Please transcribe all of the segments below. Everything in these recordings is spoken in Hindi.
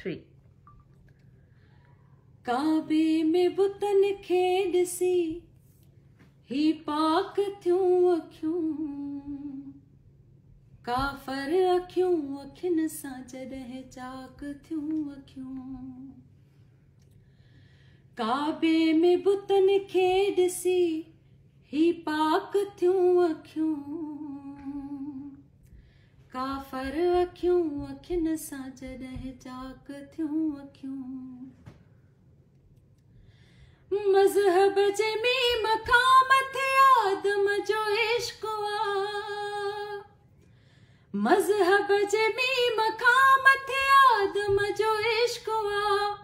थ्री काबे में बुतन खे ॾिसी ही पाक थियूं अखियूं। काफ़र अखियूं अखियुनि सां जॾहिं चाक थियूं अखियूं। काबे में बुतन खे ॾिसी ही पाक थियूं अखियूं। काफ़र अखियूं, अखियुनि सां जॾहिं चाक थियूं अखियूं। मज़हब जे में मक़ाम थे आदम जो इश्क आ। मज़हब जे में मक़ाम थे आदम जो इश्क आ।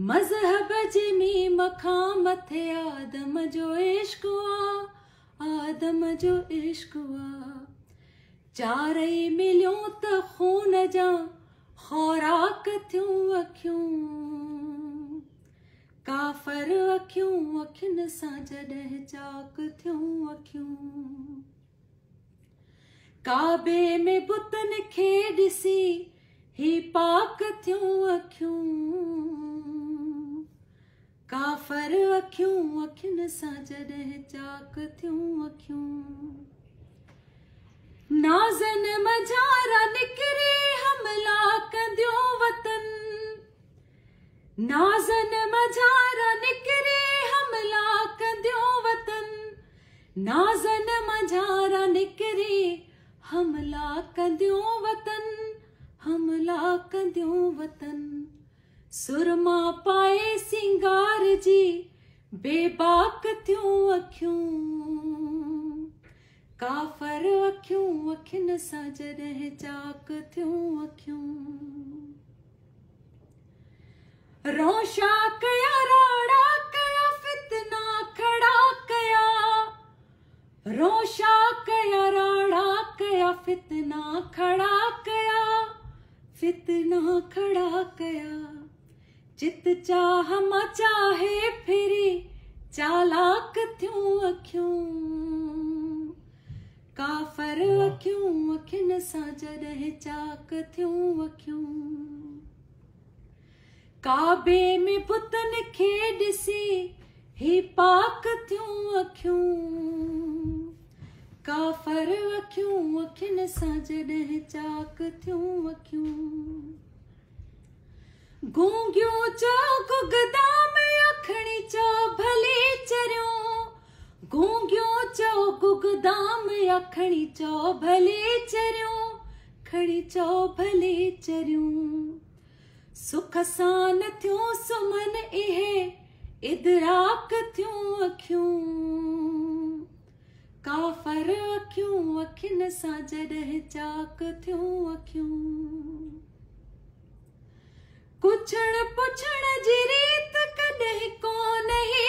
मज़हब जे में मक़ाम थे आदम जो इश्क आ। आदम जो इश्क आ। चारई मिलियो त खून जा, ख़ुराक थियूं अखियूं काफ़र अखियूं अखियुनि सां जॾहिं चाक थियूं अखियूं काबे में बुतन खे ॾिसी ही पाक थियूं अखियूं काफ़र अखियूं अखियुनि सां जॾहिं चाक थियूं अखियूं नाज़न मझारा निकिरी हमला कंदियूं वतन। नाज़न मझारा निकिरी हमला कंदियूं वतन। नाज़न मझारा निकिरी हमला कंदियूं वतन। हमला कंदियूं वतन। सुरमा पाए सिंगार जी, बेबाक थियूं अखियूं। अखियूं अखियुनि सां चाक थियूं अखियूं रोशा कया, राड़ा कया, फितना खड़ा कया। रोशा कया, राड़ा कया, फितना खड़ा कया। फितना खड़ा कया। चित चाह माँ चाहे फिरी, चालाक थियूं अखियूं अखियुनि सां जॾहिं चाक थियूं अखियूं काबे में बुतन खे ॾिसी ही पाक थियूं अखियूं काफ़र अखियूं अखियुनि सां जॾहिं चाक थियूं अखियूं गूंगियूं चो गुगदाम अखणी चो भली चरियूं। गूंगियूं चो गुगदाम अखणी चो भली चरियूं खणी चो भली चरियूं। सुख सां न थियूं सुमन इहे, इदराक थियूं अखियूं। काफ़र अखियूं अखियुनि सां जॾहिं चाक थियूं अखियूं। कुछड़ पुछड़ जी रीत कॾहिं कोन ई